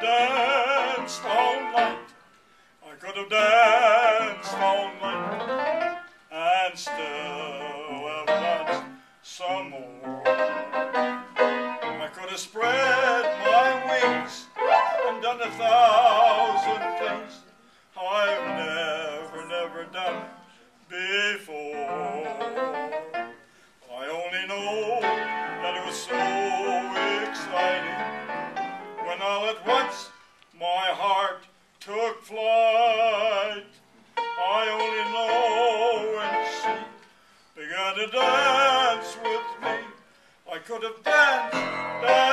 danced all night. I could have danced all night and still have danced some more. I could have spread my wings and done a thousand. To dance with me. I could have danced, danced,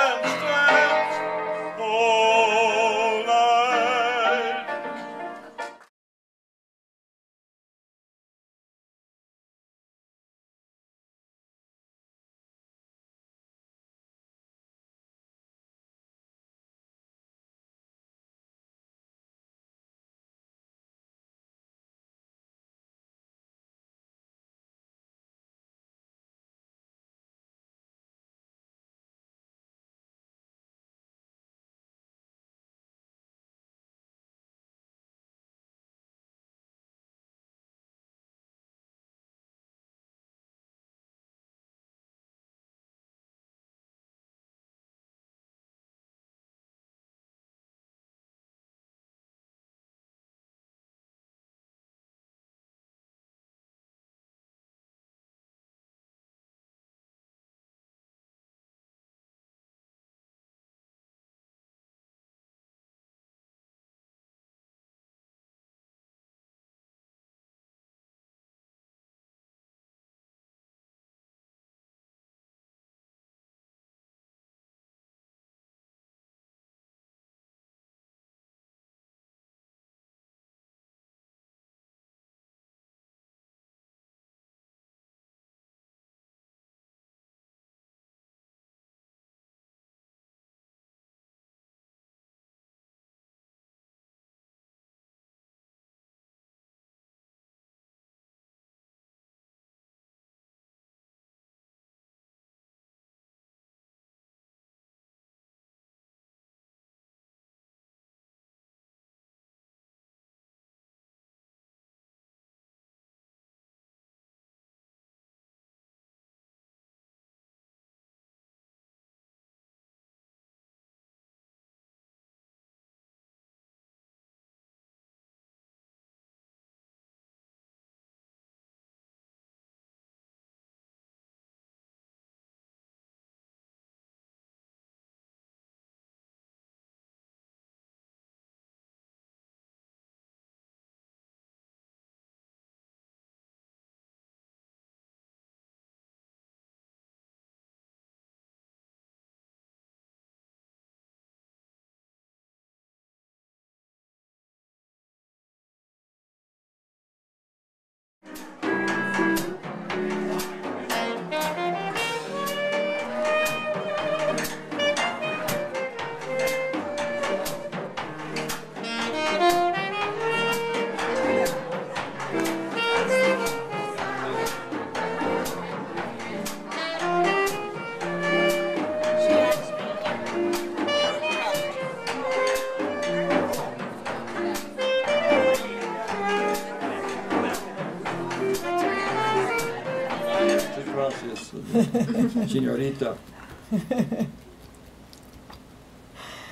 señorita.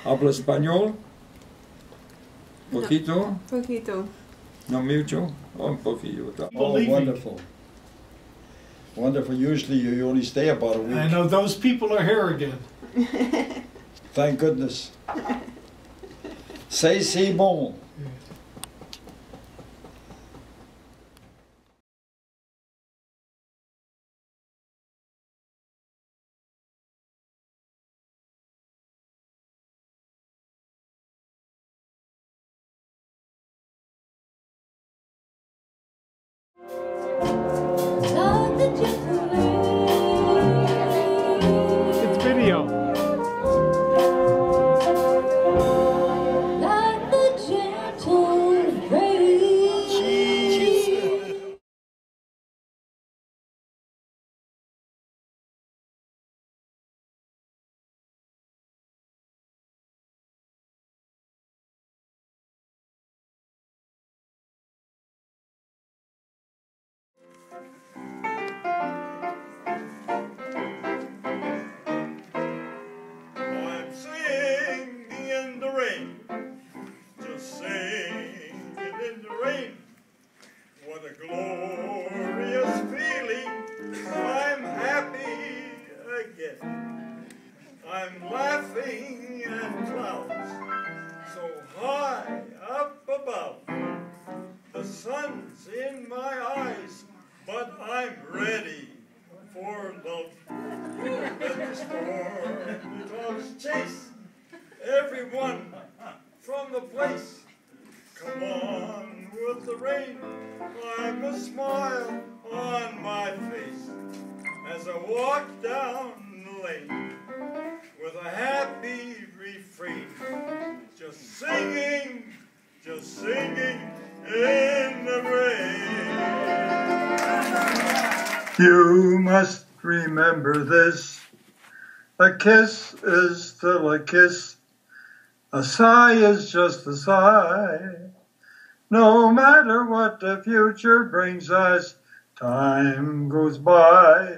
¿Habla español? ¿Poquito? Poquito. No mucho? Oh, un poquito. Oh, wonderful. Wonderful. Usually you only stay about a week. I know those people are here again. Thank goodness. C'est si bon. It's Sun's in my eyes, but I'm ready for love. Dogs chase everyone from the place. Come on with the rain, I'm a smile on my face as I walk down the lane with a happy You must remember this. A kiss is still a kiss. A sigh is just a sigh. No matter what the future brings us, time goes by.